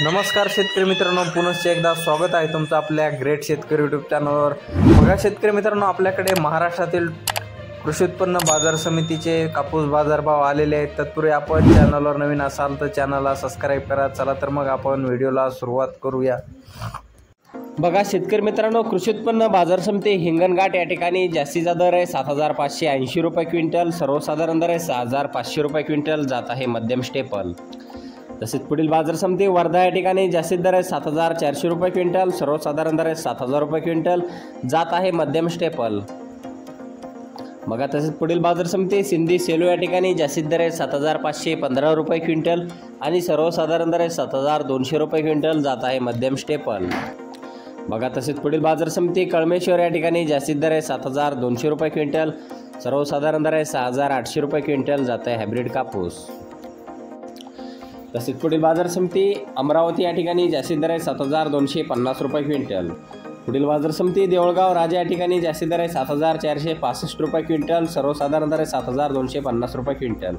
नमस्कार शेतकरी मित्रांनो पुनश्च एकदा स्वागत आहे तुमचं आपल्या ग्रेट शेतकरी यूट्यूब चॅनलवर बघा शेतकरी मित्रांनो आपल्याकडे महाराष्ट्रातील कृषी उत्पन्न बाजार समितीचे कापूस बाजारभाव आलेले आहेत. तत्पूर्वी आपण चॅनलवर नवीन असाल तर चॅनलला सबस्क्राईब करा. चला तर मग आपण व्हिडिओला सुरुवात करूया. बघा शेतकरी मित्रांनो कृषी उत्पन्न बाजार समिती हिंगणघाट या ठिकाणी जास्तीचा दर आहे सात हजार पाचशे ऐंशी रुपये क्विंटल सर्वसाधारण दर आहे सहा हजार पाचशे रुपये क्विंटल जात आहे मध्यम स्टेपल. तसेच पुढील बाजार समिती वर्धा या ठिकाणी जास्तीत दर आहे सात हजार चारशे रुपये क्विंटल सर्वसाधारण दर आहे सात हजार रुपये क्विंटल. जात आहे मध्यम स्टेपल. बघा तसेच पुढील बाजार समिती सिंधी सेलू या ठिकाणी जास्तीत दर आहे सात हजार पाचशे पंधरा रुपये क्विंटल आणि सर्वसाधारण दर आहे सात हजार दोनशे रुपये क्विंटल. जात आहे मध्यम स्टेपल. बघा तसेच पुढील बाजार समिती कळमेश्वर या ठिकाणी जास्तीत दर आहे सात हजार दोनशे रुपये क्विंटल सर्वसाधारण दर आहे सहा हजार आठशे रुपये क्विंटल. जात आहे हायब्रिड कापूस. तसेच पुढील बाजार समिती अमरावती या ठिकाणी जास्तीत दर आहे सात हजार दोनशे पन्नास रुपये क्विंटल. पुढील बाजार समिती देवळगाव राजा या ठिकाणी जास्तीत दर आहे सात हजार चारशे पासष्ट रुपये क्विंटल. सर्वसाधारण दर आहे सात हजार दोनशे पन्नास रुपये क्विंटल.